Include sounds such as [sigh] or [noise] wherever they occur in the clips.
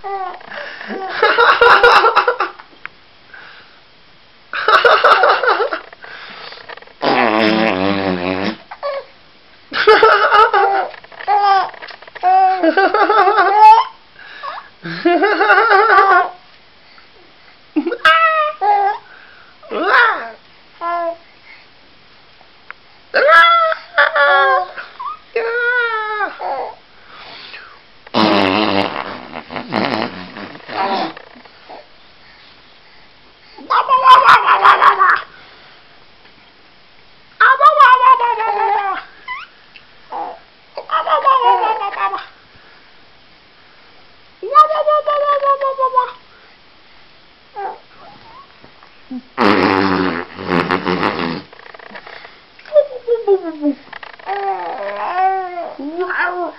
Ha ha ha ha!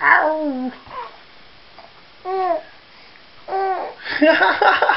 ow. [laughs] [laughs]